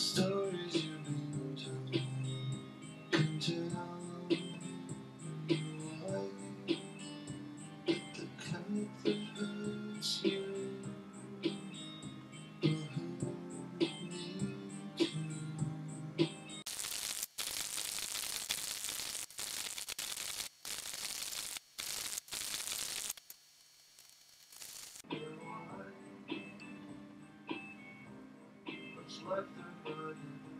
still what the. You're